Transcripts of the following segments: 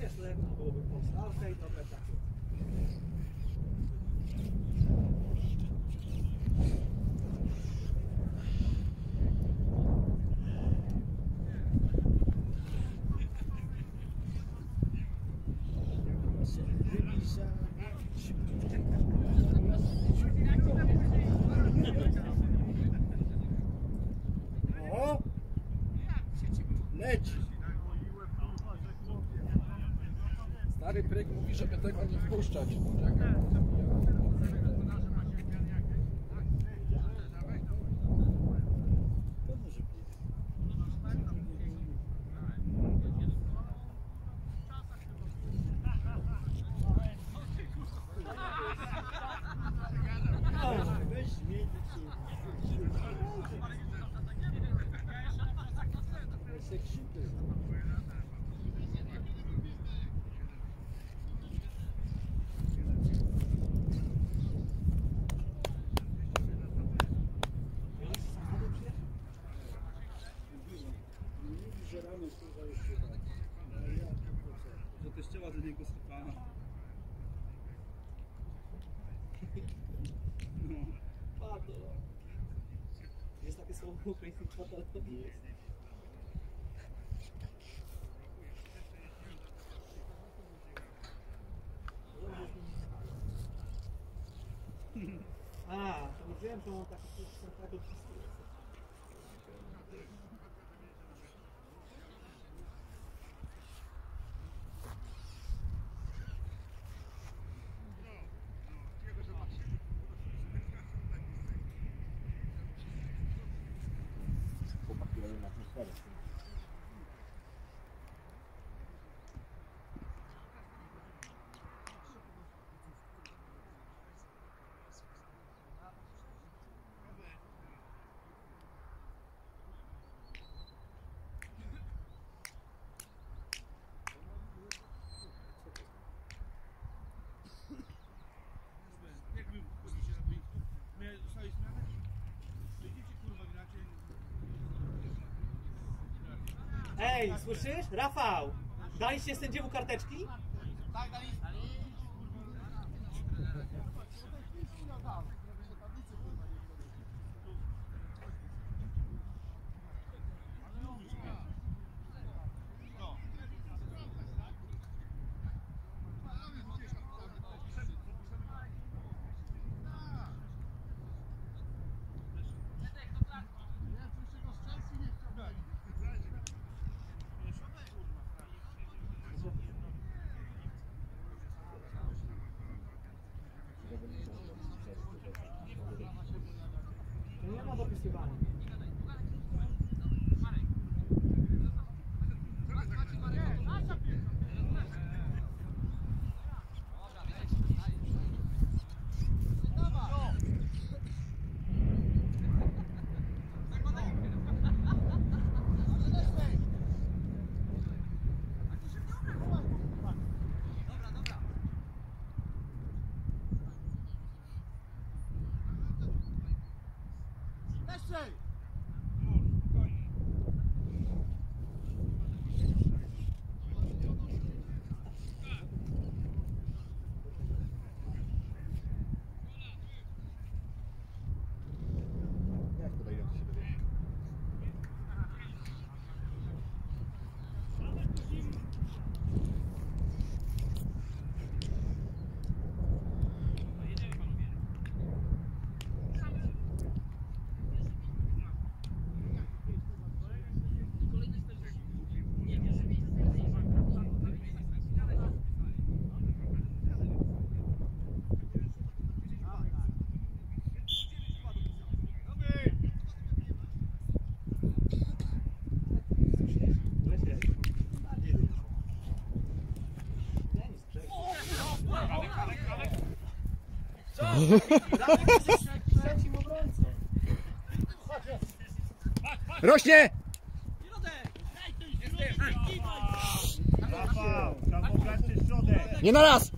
Westelijk horen ons altijd op het dak. Legend. żeby tego nie wpuszczać. Tak? com o Francisco Botafogo. Ej, słyszysz? Rafał, daj się sędziemu karteczki? Shivani. say? Rośnie! Nie na raz!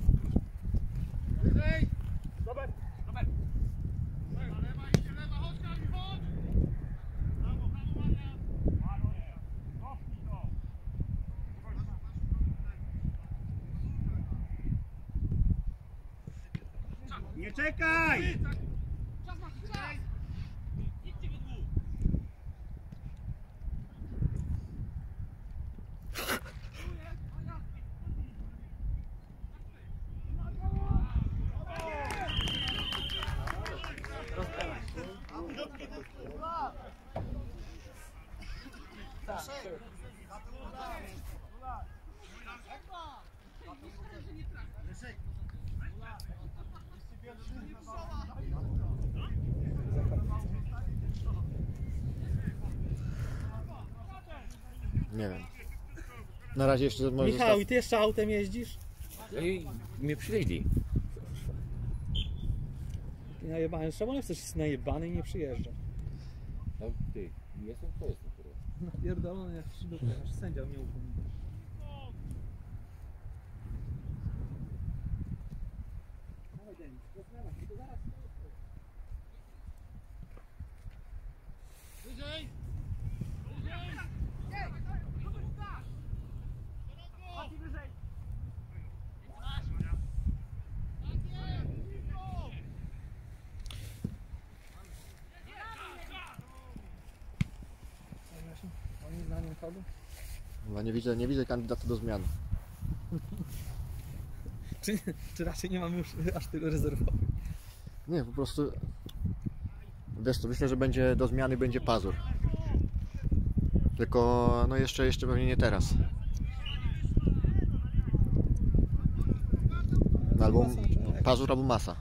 Razie jeszcze może Michał, zostaw... i ty jeszcze autem jeździsz? No i mnie przywieźli. Ty najebany, czemu nie chcesz najebany i nie przyjeżdża? No ty, jestem kto jestem kurwa. No pierdolony jak przydupę, aż sędzia mnie zdaniem kogo? No, nie, widzę, nie widzę kandydata do zmiany. Czy, czy raczej nie mamy już aż tylu rezerwowych? Nie, po prostu... Wiesz co, myślę, że będzie do zmiany będzie pazur. Tylko no jeszcze, jeszcze pewnie nie teraz. No, Albo pazur albo masa.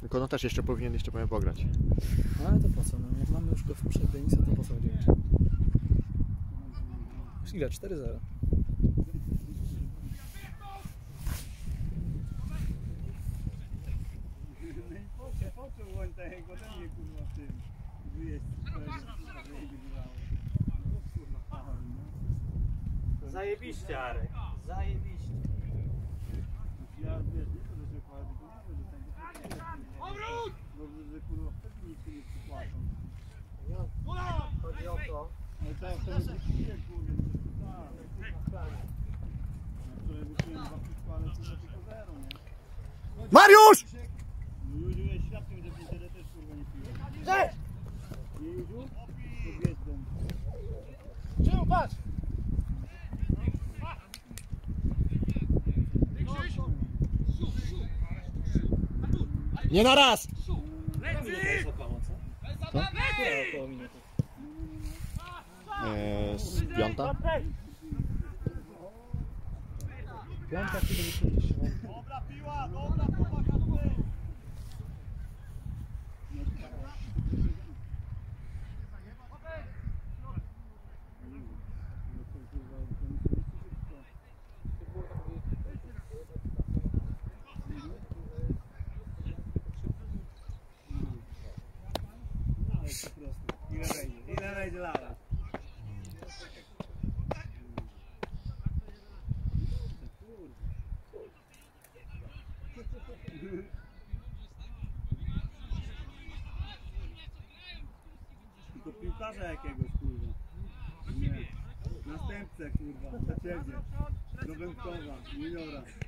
Tylko no też jeszcze powinien jeszcze powinien pograć. No ale to po co? No, jak mamy już go w przed Denisa, to po co? Już ile? 4-0. Poczuł on tego ode mnie kurwa w tym wyjeździe. Zajebiście, Arek. Zajebiście. Ja wiesz, nie to, że się chwalę, tylko nie wiem, że tam Dobrze, że kurwa wtedy nic nie przypłacą. Chodzi o to, Ale tak, to jest nie kurde, to tak. Ja wczoraj wypiłem dwa piwka, ale kurwa tylko zero, nie? Mariusz! No Józiu jest świadkiem, że w Internet też kurwa nie piłem. Mnie. Czemu patrz? Nie na raz! Eee, z piąta? Piąta, kiedy? Dobra piła, dobra You. know what I'm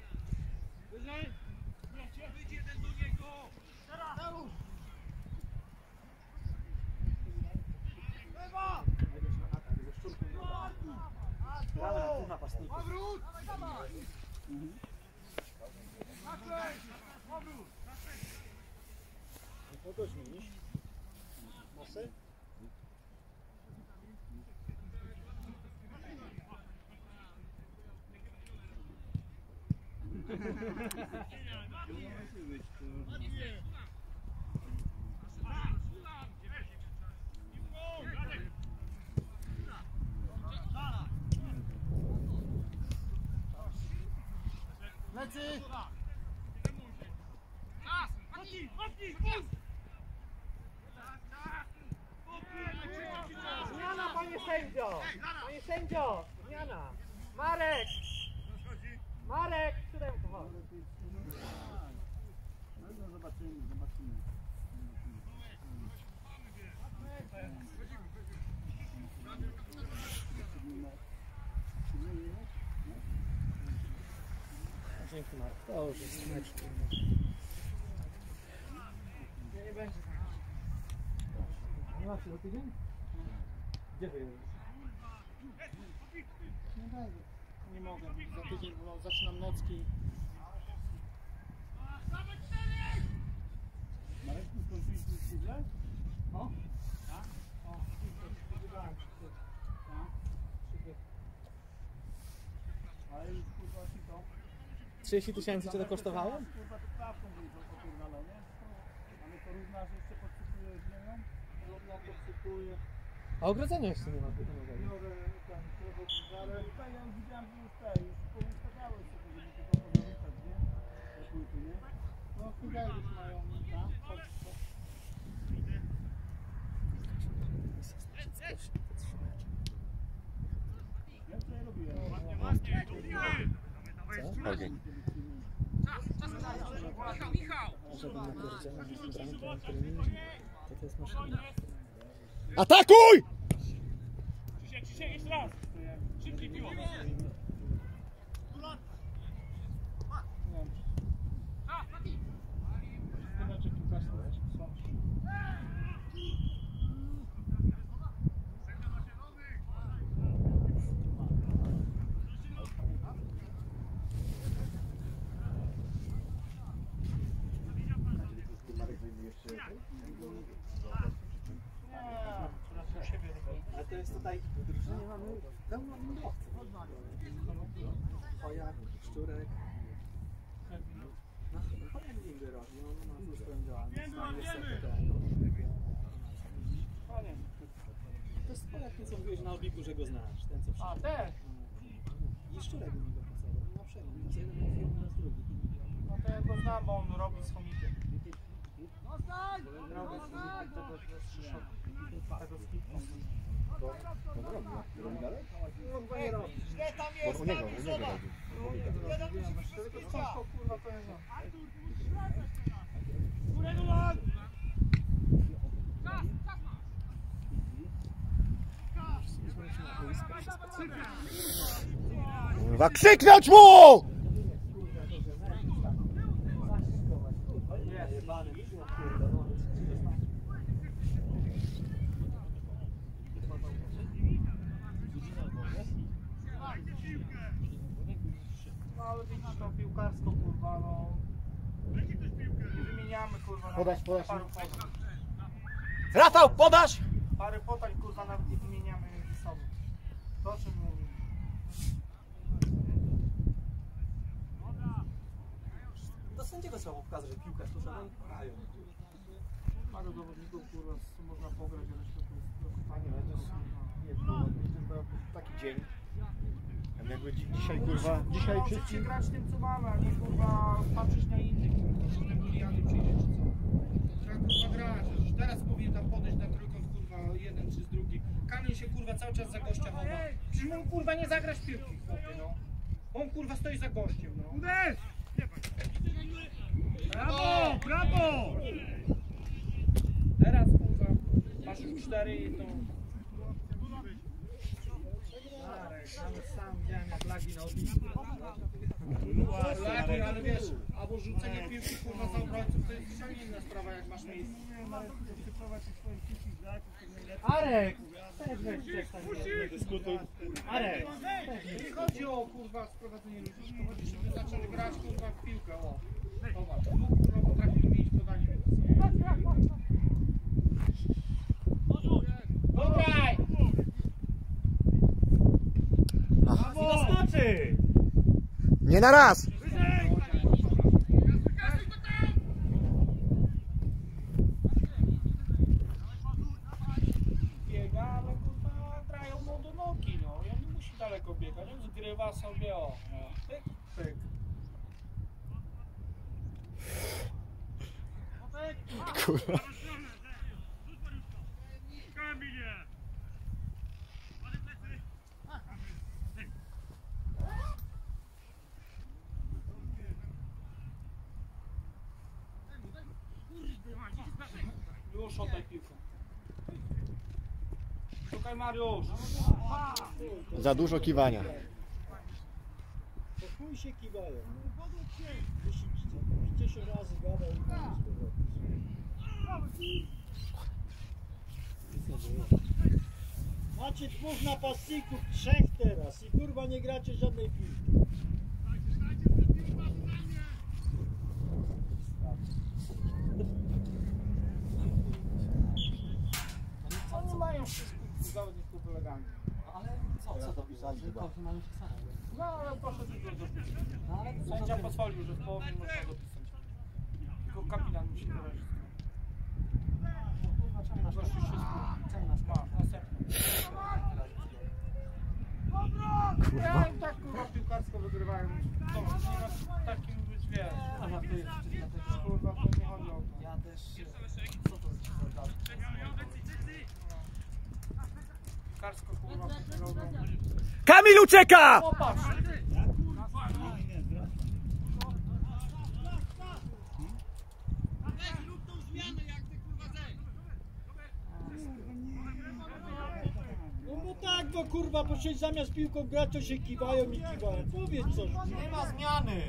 Zmiana, panie sędzio! Panie sędzio! Zmiana! Marek! Siódemko, chodź. No, no zobaczymy, zobaczymy. Dzięki Mark. To już jest mecz. Nie, będzie. Nie macie za tydzień? Gdzie wy jedziecie? Nie będę. Nie mogę. Za tydzień bo zaczynam nocki. Marek, skończyliśmy studia? O? O, spodziewałem się. ty. Tak. Ale już kurwa ci to. 30 tysięcy cię to kosztowało? Kurwa to prawdą byli to popierdala, nie? Ale to równasz jeszcze podsypujesz ziemią? Równo podsypuję. A ogrodzenia jeszcze nie ma. Biorę ten ale tutaj ja już widziałem, że już te, już poustawiałeś sobie, żeby to pozamykać, nie? Te płyty, nie? No tutaj już mają, tak? Chodź, chodź. Ja tutaj robiłem. Chodzi. Żebym napierdzielał z bramkiem, którymi to to jest maszyna. Atakuj! Tutaj drużynie mamy pełno wędrowców. Chojak, Szczurek. No, Chojak windy robi, on ma swoją działalność. To jest Chojak, ten co mówiłeś na obiegu, że go znasz. Ten co A, też? I Szczurek do niego pasował. Przejmu. To jest jeden ma firmę, raz drugi. No to ja go znam, bo on robi z chomikiem. Robi z chomikiem tego, tego skipu. To robi, robi dalej? No chyba nie robi. Bo u niego, u niego robi. Tylko ciężko kurwa to jest on. Kurwa, krzyknąć mu! Nie, jebany, kurde, no. No ale widzisz to piłkarsko kurwa no. Nie wymieniamy kurwa nawet Podać, podać. paru podań. Rafał, podasz! Parę podań kurwa nawet nie wymieniamy między sobą. To o czym mówię. Do sędziego trzeba pokazać, że piłkarz to żaden krają. Paru zawodników kurwa z- można pograć, ale to jest to jest, to był taki dzień. Jakby dzi- dzisiaj kurwa, dzisiaj no, wszyscy... grać tym co mamy, a nie kurwa patrzeć na innych, kurwa, że te miliony przyjdzie czy co. Trzeba kurwa grać, że teraz powinien tam podejść na trójkąt kurwa jeden czy z drugi. Kamień się kurwa cały czas za gościa chowa. Przecież on kurwa nie zagrać piłki, chłopie, no. On kurwa stoi za gościem, no. Uderz! Brawo, brawo! Teraz kurwa masz już cztery i to... Marek, nawet sam widziałem jak lagi na odbiciu. Lagi, ale wiesz, albo rzucenie piłki kurwa za to jest zupełnie inna sprawa jak masz miejsce. Arek! Też weź przestań, dyskutuj. Arek! Nie chodzi o kurwa sprowadzenie ludzi, tylko chodzi, zaczęli grać kurwa w piłkę, o. Zobacz, wymienić podanie. Dobraj! Zaskoczy! Nie na raz! Biega, no. I on nie musi daleko biegać, on zgrywa sobie, o. No. Pyk, pyk. Kurwa. Już oddaj piłkę. Szukaj Mariusz. Za dużo kiwania. Chuj się kiwają. 10 10 razy gadał i. Macie dwóch napastników, trzech teraz i kurwa nie gracie żadnej piłki. Oni mają wszystkich zawodników legalnie. Ale co, mamy pisane. No ale poszedł już No ale Sędzia pozwolił, że w połowie można dopisać. Tylko kapitan musi wyrazić. kurwa nasz Gościu się skupi. Czemu nasz Masz, następny. Ja i tak kurwa piłkarsko wygrywałem. To nie ma takim być wiesz. A żartuję, przecież dlatego Kurwa to nie chodzi o to. ja też... Co to za żart? Piłkarsko kurwa robią. Kamil ucieka! No bo tak, bo kurwa, bo się zamiast piłką grać, to się kiwają i kiwają. Powiedz coś. Nie ma zmiany!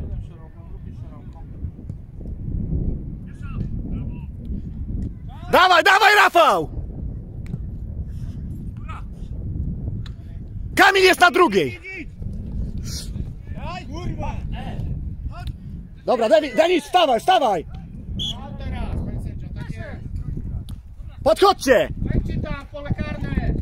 Jeden szeroko, drugi szeroko. Dawaj, dawaj Rafał! Kamil jest na drugiej! Dobra, Denis, tak jest. Podchodźcie! Wejdźcie tam, pole karne!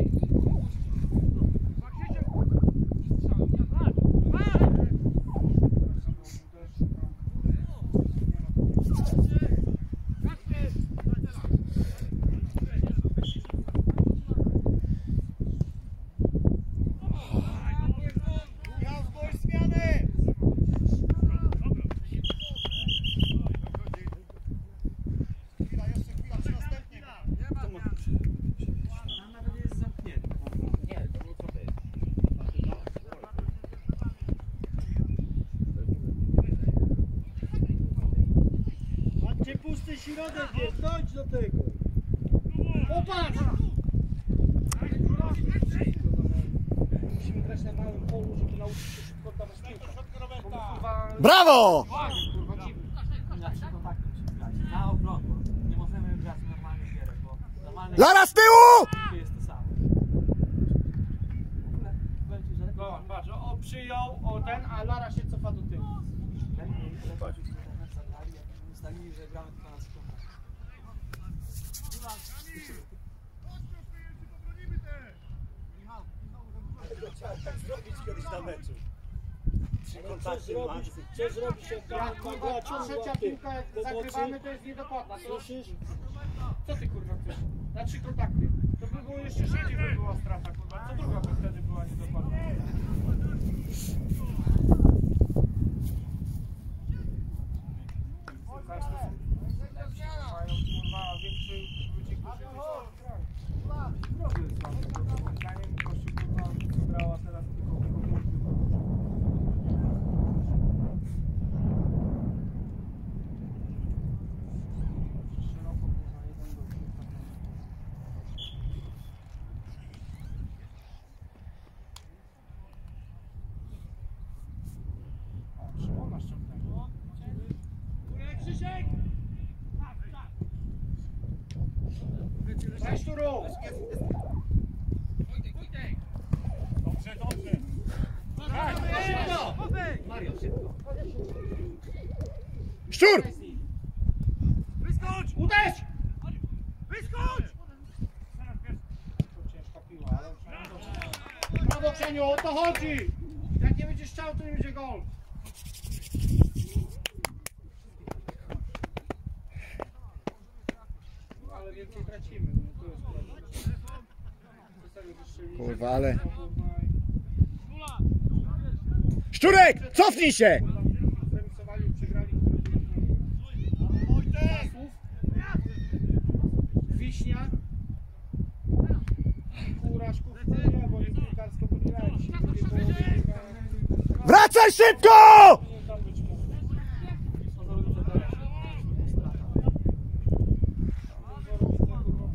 Macie pusty środek, jest, dojdź do tego. Popatrz! Musimy grać na małym polu, żeby nauczyć się szybko oddawać piłkę. Bo my, kurwa, Brawo! kurwa, dziwne. Inaczej kontakty musimy grać. Na okrągło. Nie możemy grać normalnych gierek, bo normalne Lara z tyłu! gierki jest to samo. W ogóle, powiem ci, że lepiej Zobacz, patrz, o przyjął, o ten, a Lara się cofa do tyłu. ustalili, że gramy tylko na sekundach. Tak zrobić kiedyś na meczu. Trzy kontakty zrobić, co zrobić jak Ja gramy kurwa, grać co trzecia piłka, jak zagrywamy, to jest niedokładna. Słyszysz? co ty kurwa chcesz? Na trzy kontakty. To by było jeszcze szybciej, by była strata, kurwa. Co druga by wtedy była niedokładna. Piłkarsko są lepsi, mają kurwa większy wyciek do siebie. Zdrowy jest słaby, kurwa. Moim zdaniem gościu kurwa grała teraz tylko tylko Szeroko kurwa, jeden do kilka. O, Szymona ściągnęło. Weź tu ruch! Dobrze, dobrze. Tak, szybko! Mario, szybko. Szczur! Uderz! Wyskocz! To ciężka piła, ale Kseniu, o to chodzi! Jak nie będziesz chciał, to nie będzie gol. Ale no. Kurwa, ale- Szczurek, cofnij się! Zremisowali, przegrali, które były Pasów, Wiśnia, Kuraszków, nie, bo jest piłkarsko byli lepsi. W drugiej połowie chyba Wracaj szybko! powinien tam być mógł. Pozwolę, że teraz strata. Wzorowice, kurwa.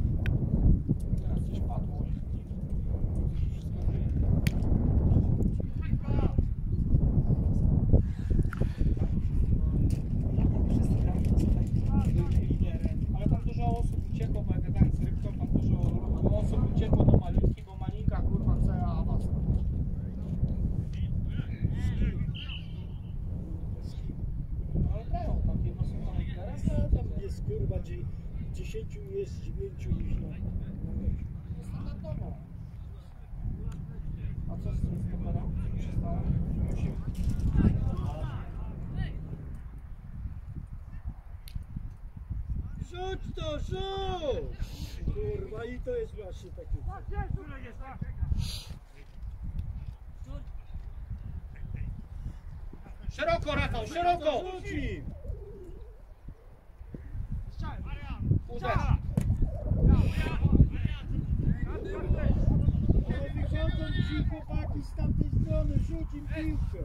meczu niż na, na meczu. Standardowo. A co z tym stoperem? Co się stało? Rzuć to, rzuć! Kurwa i to jest właśnie takie. Szeroko, Rafał, szeroko! Rzuć im! Uderz. Ale wychodzą ci chłopaki z tamtej strony, rzuć im piłkę.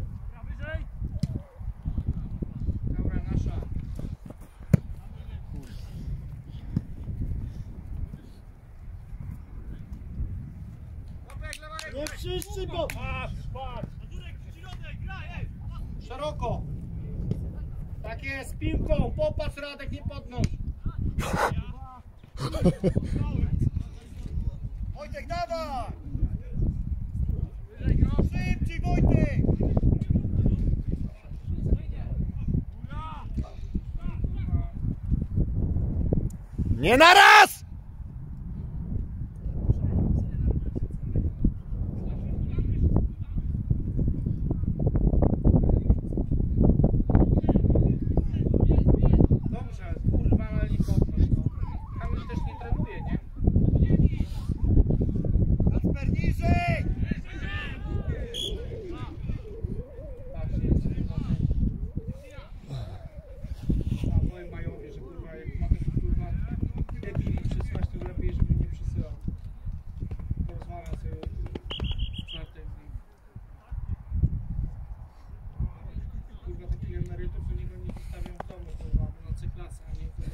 Dobra, nasza. Nie wszyscy, bo... Szeroko. Tak jest, piłką. Popatrz, Radek, nie podnoś. Wojtek, dawaj! Szybciej, Wojtek! Nie na raz! Dobrze, kurwa, ale nie podnoś, no. Kamil też nie trenuje, nie? Kacper, niżej! Patrz, jest, kurwa. A powiem Majowi, że kurwa, jak ma taki kurwa debili przysłać, to lepiej, żeby nie przysyłał. Porozmawiam sobie w czwartek z nim. Kurwa, takich emerytów, to niech oni zostawią w domu, kurwa, na C-klasę, a nie kurwa.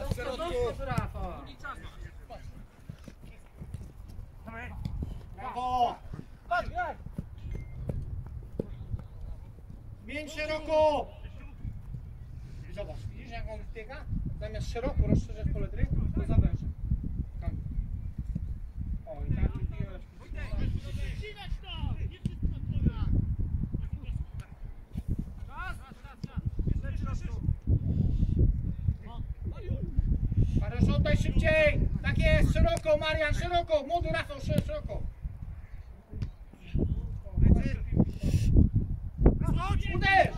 Dobrze, Rafa. Brawo! Mień szeroko! Zobacz, widzisz jak on biega? Zamiast szeroko rozszerzać pole gry, to zawęża. Tam. O, i tak i piłeczki. Mariusz, oddaj szybciej! Tak jest, szeroko, Marian, szeroko! Młody Rafał, szy- szeroko! Uderz!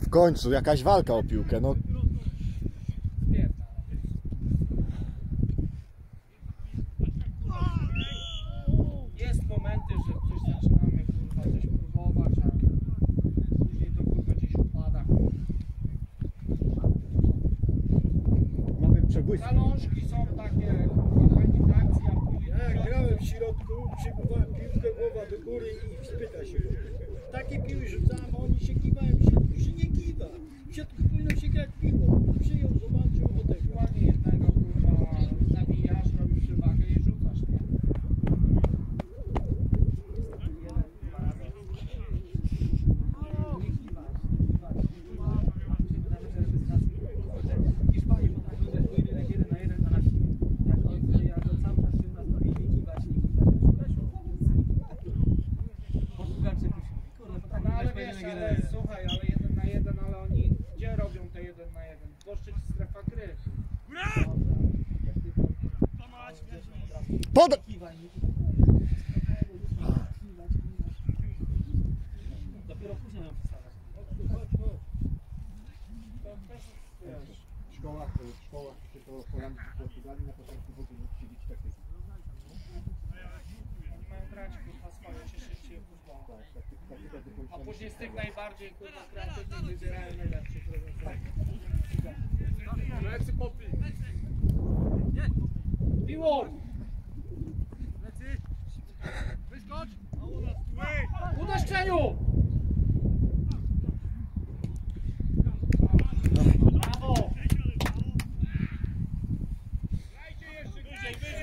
W końcu jakaś walka o piłkę. No Jest momenty, że coś zaczynamy kurwa coś próbować, a później to kurwa gdzieś upada. mamy przebłysk. Zalążki są takie, kurwa fajnych akcji, a później Ja grałem w środku, przyjmowałem piłkę głowa do góry i spyta się. Takie piły rzucałem, oni się kiwają. W środku się nie kiwa.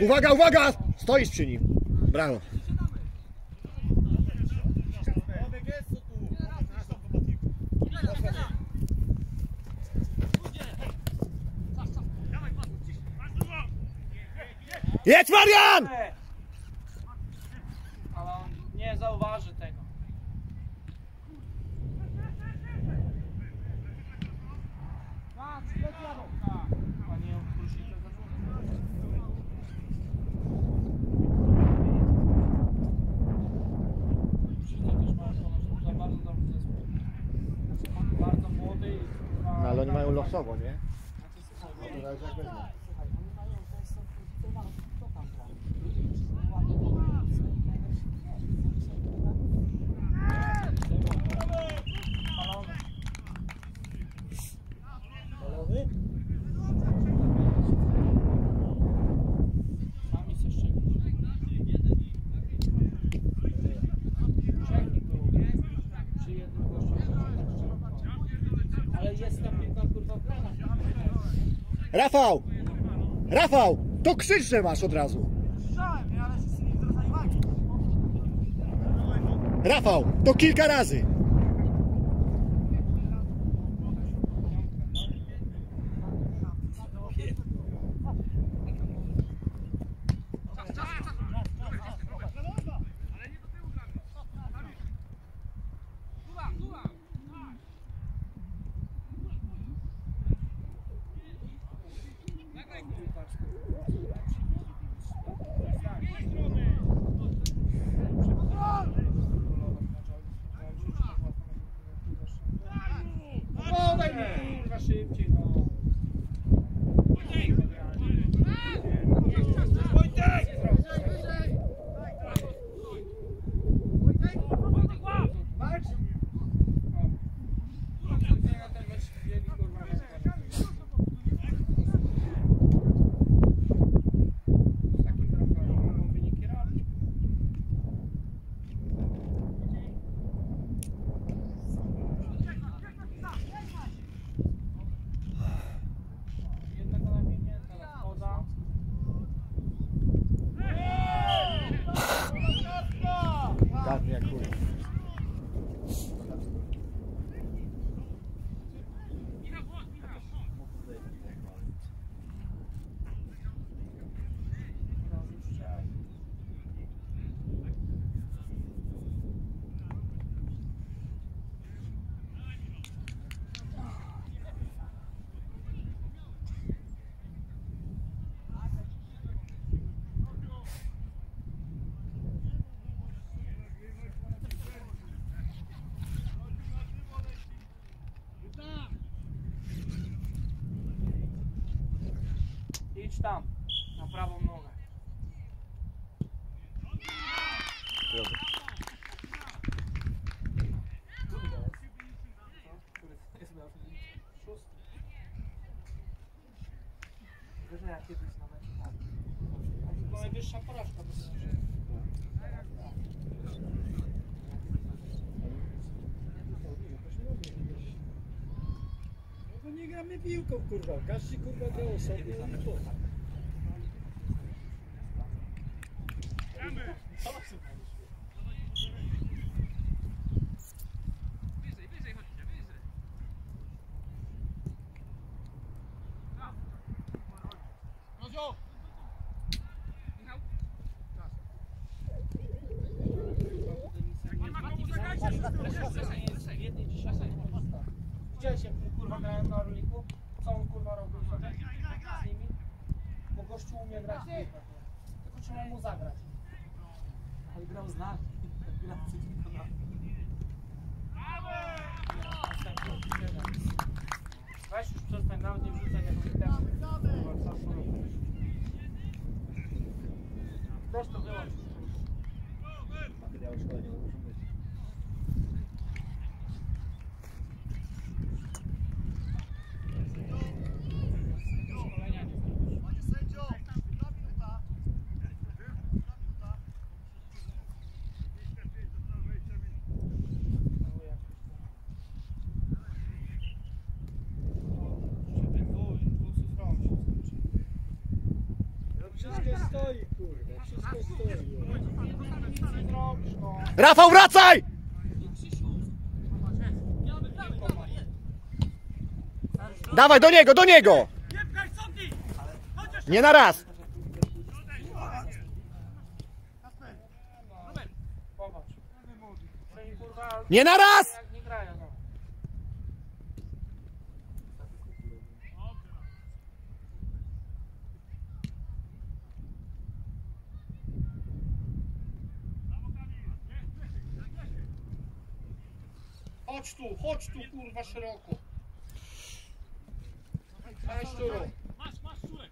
Uwaga, uwaga! Stoisz przy nim. Brawo. Jedź Marian! Rafał! Rafał! To krzyż, że masz od razu! Rafał! To kilka razy! Yeah. Крич там, направо много. piłką, kurwa. Każdy, kurwa, grał osobno i to. Gramy! Rafał, wracaj! Dawaj, do niego, do niego! Nie na raz! Nie na raz! tu, chodź tu kurwa szeroko. Masz, masz, masz, masz, masz, masz,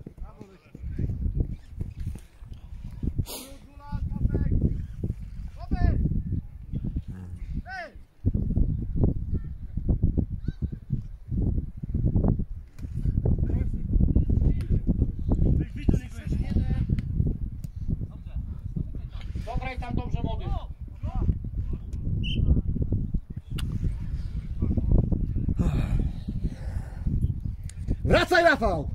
sair a val.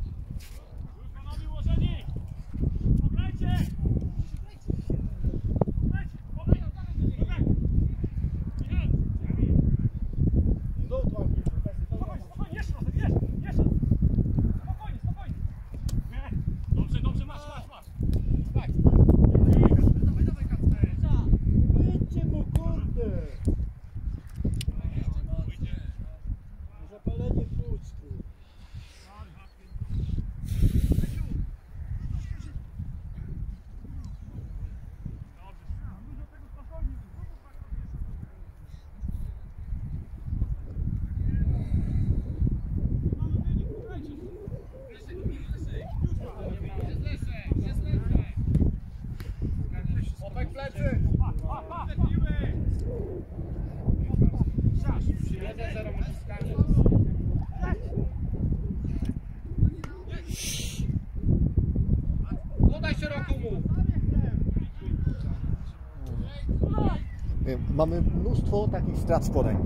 mamy mnóstwo takich strat sporej.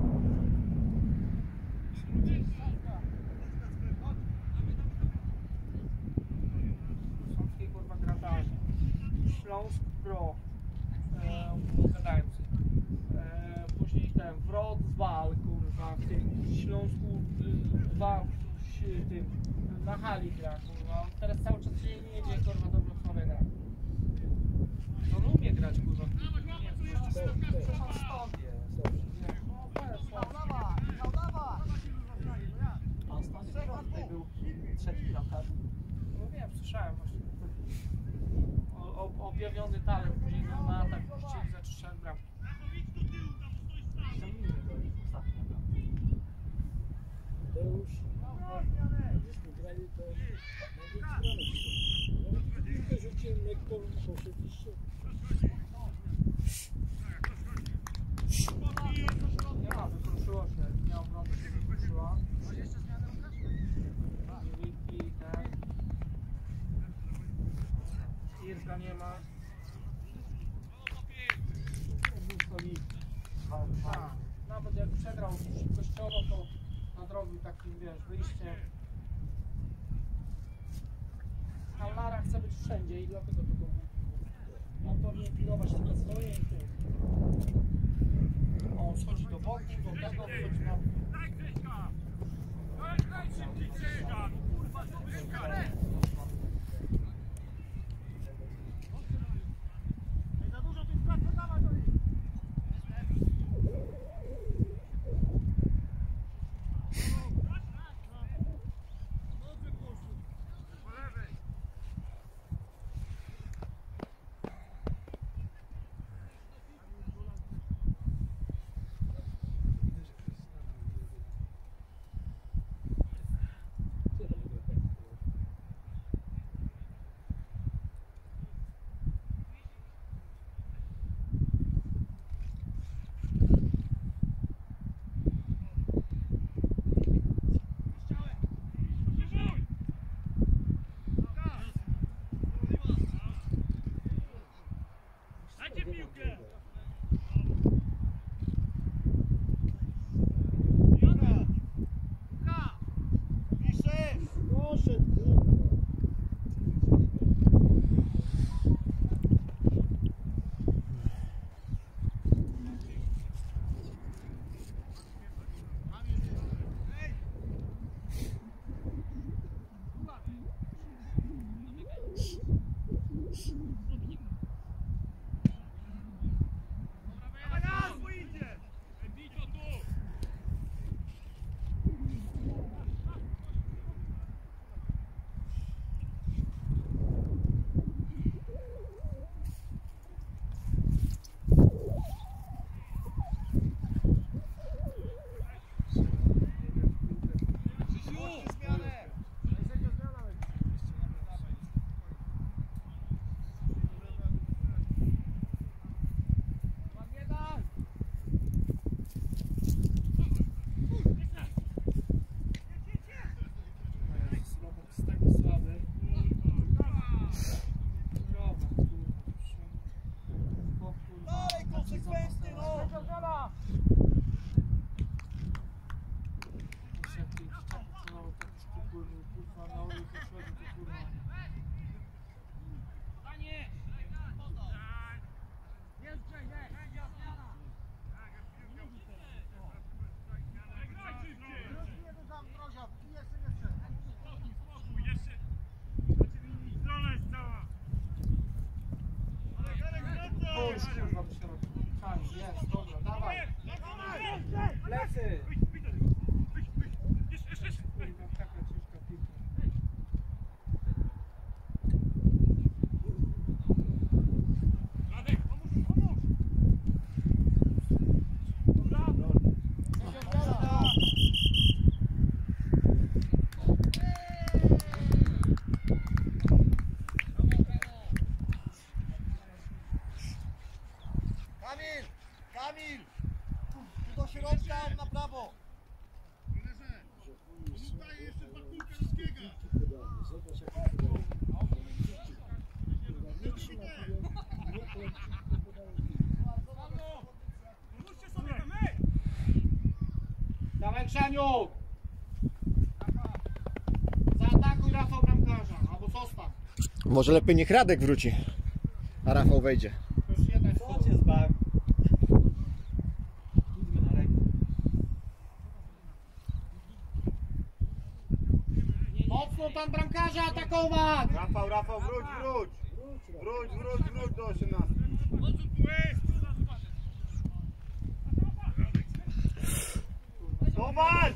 这个是机提示 Nice, jest, dobra, dawaj. Plecy. Krzaniu! Zaatakuj Rafał bramkarza, albo zostaw. Może lepiej niech Radek wróci, a Rafał wejdzie. To już jeden Co cię zbaw? Idźmy na rękę. Mocno tam bramkarza atakować! Rafał, Rafał, wróć, wróć! Wróć, wróć, wróć do 18. Zobacz!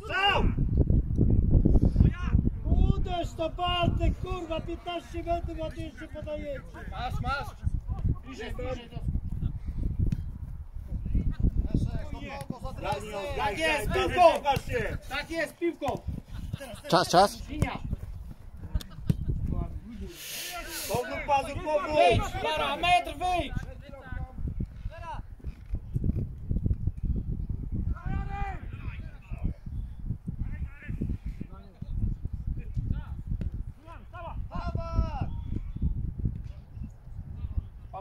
Strzał! Uderz to Bartek, kurwa, 15 metrów, a ty jeszcze podajecie. Masz, masz! Bliżej, bliżej do... Daniel, Tak jest, piłką! Tak jest, piłką! Czas, czas. Linia! Powrót, pazur, powrót! Wyjdź, para, metr, wyjdź!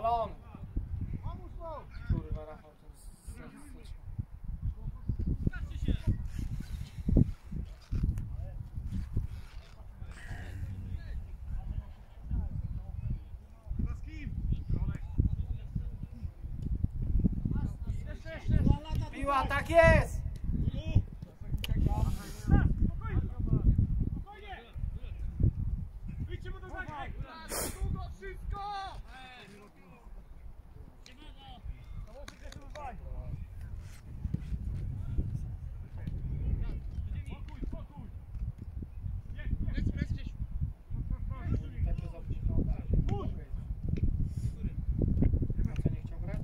Palon! Kurwa, Rafał, to jest... Piła, tak jest! Nie chciał grać?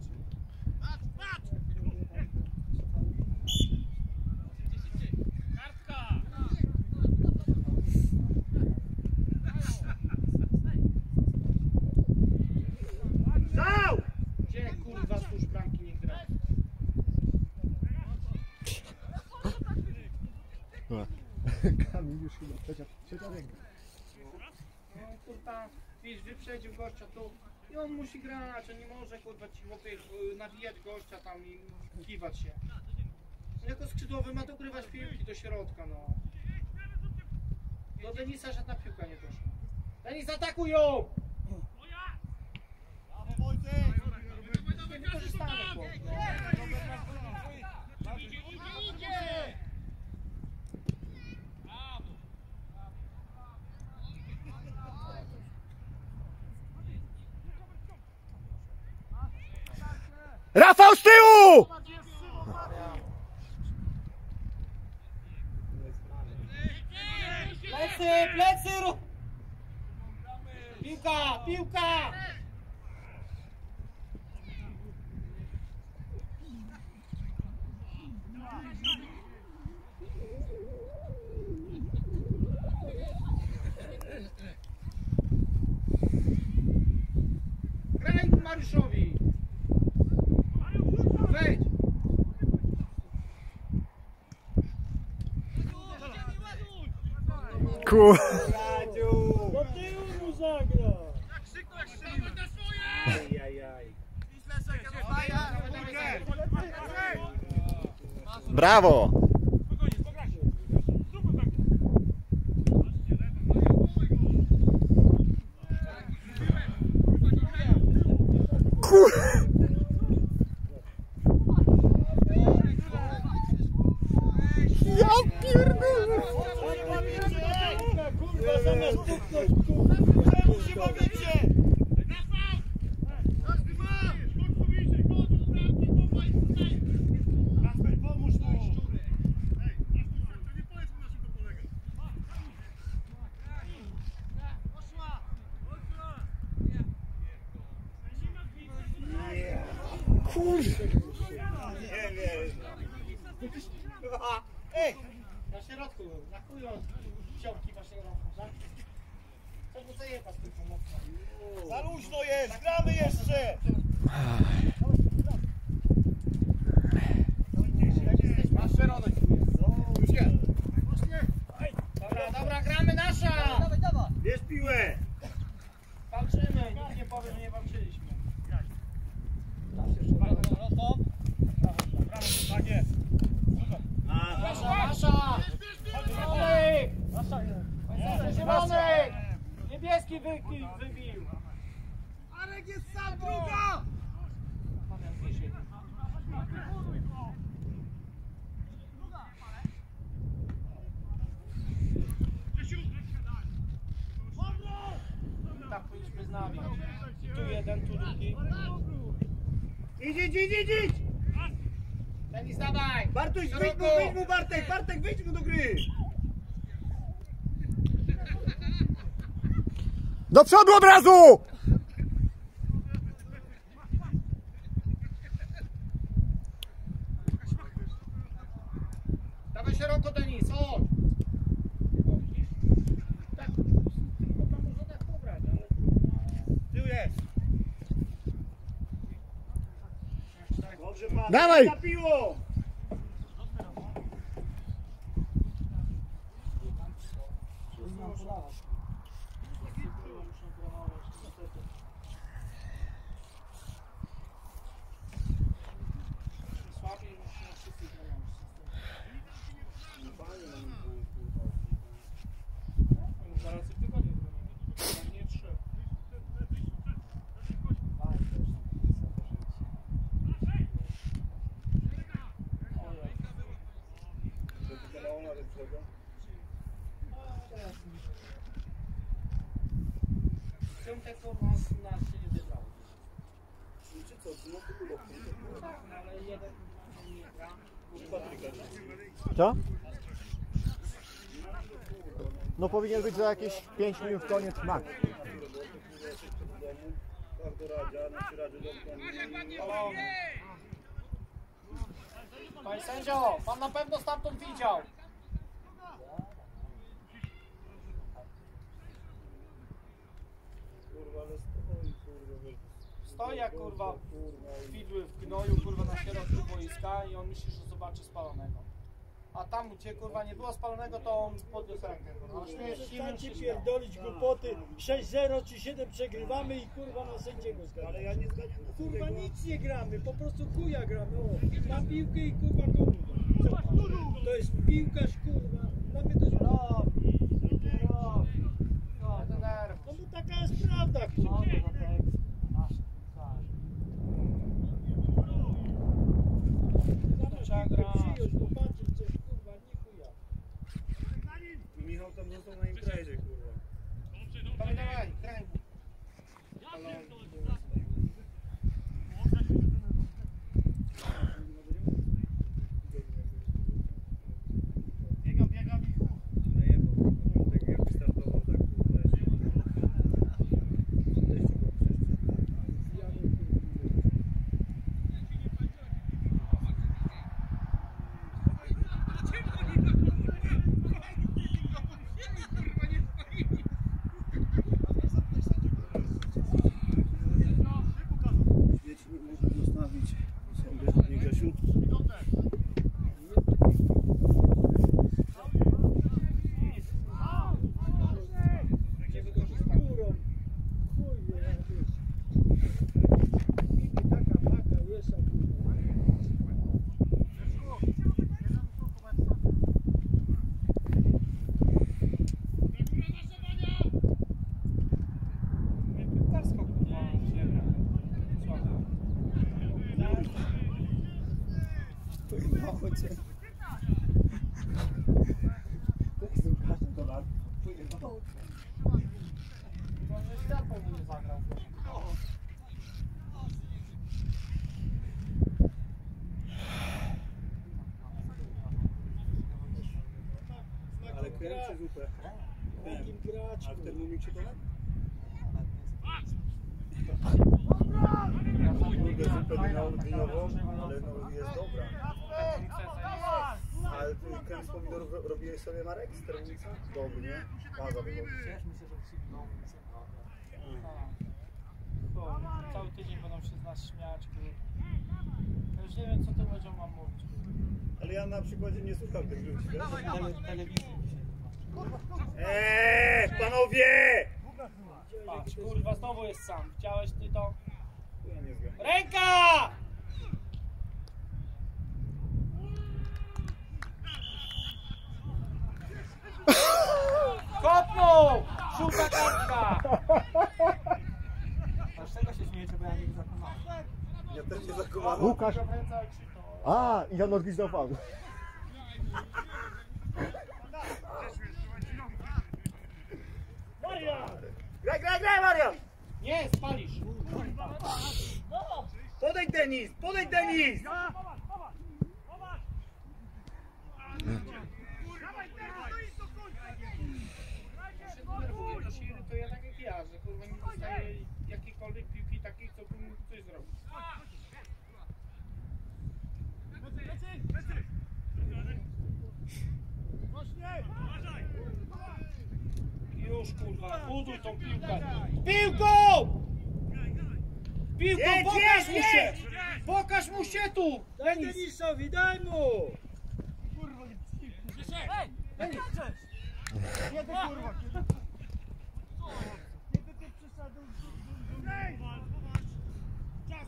Strzał! Gdzie kurwa stróż bramki nie gra? Kamil już chyba trzecia, trzecia ręka. No kurwa, wiesz, wyprzedził gościa tu i on musi grać, on nie może kurwa ci chłopie y, nawijać gościa tam i kiwać się. Jako skrzydłowy ma dogrywać piłki do środka, no. Do Denisa żadna piłka nie doszła. Denis atakuj ją! Wykorzystany chłop, no. Rafał z tyłu! Plecy, plecy! Piłka, piłka! Graj Mariusz wejdź! Kur... Do tyłu mu zagra. Brawo! Kur... Ja pierdolę! Kurwa, zamiast puknąć, kurwa. Czemu się bawicie? Na środku, na chuj on ciągki waszego rąku, tak? Co mu zajebać tylko mocno. Za luźno jest, gramy jeszcze. Masz środek Dobra, dobra, gramy nasza! Dawaj, dawaj. Bierz piłę. Walczymy, nikt nie powie, że nie walczyliśmy. Tak jest. Nasza, nasza! Zielony! Zielony! Niebieski wy, wybił. Arek jest sam, druga. Tak powinniśmy z nami. Tu jeden, tu drugi. Idź, idź, idź, idź. Denis, dawaj! Bartuś, wyjdź mu, wyjdź mu, Bartek, Bartek, wyjdź mu do gry. Do przodu od razu! Dawaj szeroko, Denis, chodź! Tak, tylko tam można tak pobrać, ale... Tył jest. Dobrze, pan. Dawaj piłą. Słabiej niż wszyscy grają. Zaraz w tygodniu gramy. Nie trzy. W tym tego nas, nas się nie wybrało. Tak, no ale jeden nie gra. Co? No powinien być za jakieś 5 minut koniec max. Panie sędzio, pan na pewno stamtąd widział. Stoi jak kurwa widły w gnoju kurwa na środku boiska i on myśli, że zobaczy spalonego. A tam gdzie kurwa nie było spalonego to on podniósł rękę. Śmiesz, Przestańcie pierdolić głupoty. 6-0 czy 7 przegrywamy i kurwa na sędziego zgadzamy. Ale ja nie zgadzam. Kurwa nic nie gramy, po prostu chuja gramy. O, na piłkę i kurwa komu. To jest piłkarz kurwa. Dla mnie to jest... No, denerw. No bo taka jest prawda kurwa. Trzeba grać. Zupę dyniową, dyniową, ale no jest dobra. Ale ty krem z pomidorów ro- robiłeś sobie Marek z termomiksa? Dobry, nie? Bardzo dobry. Cały tydzień będą się z nas śmiać. Ja już nie wiem co to ludziom mam mówić. Ale ja na przykładzie nie słucham tych ludzi, telewizji. Eee, panowie! Patrz, kurwa, znowu jest sam. Widziałeś ty to? Ja. Ręka! Kopnął! Żółta kartka! Dlaczego się śmiejecie, bo ja nie zakonałem? Ja też nie zakumałem. Łukasz. A, on odgwizdał Graj, graj, Marian! Nie, spalisz! Podejdź Denis, podejdź Denis! to irytuje tak jak ja, że kurwa nie jakiejkolwiek piłki takiej, co bym coś zrobić. Już kurwa, buduj tą piłkę. Piłką! Piłką, Jedź, pokaż jedź, mu się! jedź! Pokaż mu się tu! Daj Denis! Denisowi, daj mu!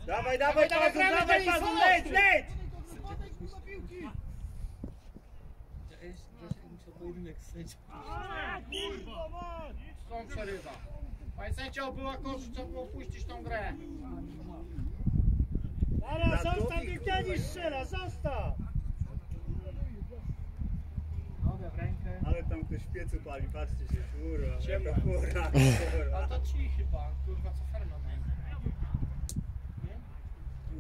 Dawaj, dawaj, dawaj, Pazu, gramy, dawaj, Denis, Pazu, chodź! leć, leć! Musiał pojedynek z sędzią. Stąd przerywa. Panie sędzio, była kosz, trzeba było puścić tą grę. Teraz zostaw, niech Denis strzela, zostaw! Nogę w rękę. Ale tam ktoś w piecu pali, patrzcie się, kurwa, Ciemno. jaka kurwa, A kurwa. to ci chyba, kurwa, co farma ma.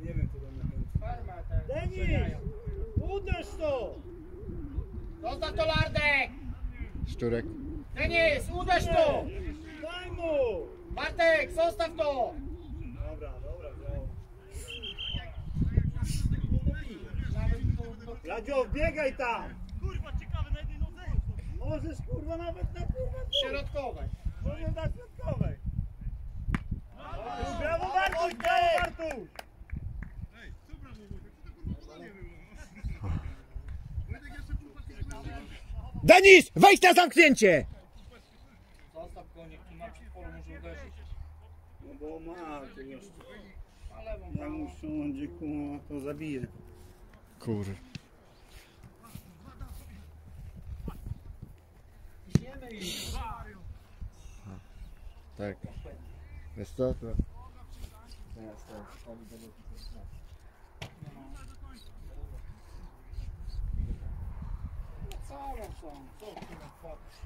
Nie wiem, co tam na końcu. Farma te Denis! Uderz to! Zostaw to Lardek! Szczurek. Denis, uderz to! Daj mu! Bartek, zostaw to! Dobra, dobra, to, to, Radzio, biegaj tam! Kurwa, ciekawe, na jednej nodze. Możesz, kurwa, nawet na kurwa, środkowej. możesz na środkowej. Brawo, Bartuś, brawo, Bartuś! Denis, wejdź na zamknięcie! Zostaw go, niech tu na może uderzyć. No bo ma, to jeszcze. Na lewą, Ja prawą. mu siądzie, kurwa, to zabije. Kur. Tak. Wiesz co? To... Teraz to No co co? Co ty na patrz?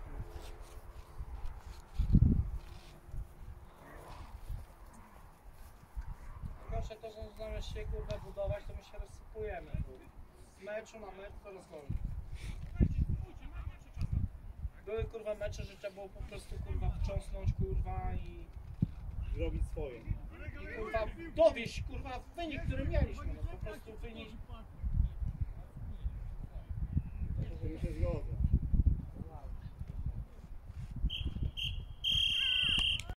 Proszę to, że zamiast się kurwa budować, to my się rozsypujemy. Z meczu na mecz coraz gorzej. Były kurwa mecze, że trzeba było po prostu kurwa wtrząsnąć kurwa i, Zrobić swoje. i kurwa dowieść kurwa wynik, który mieliśmy. No po prostu wynik To się zgodzę.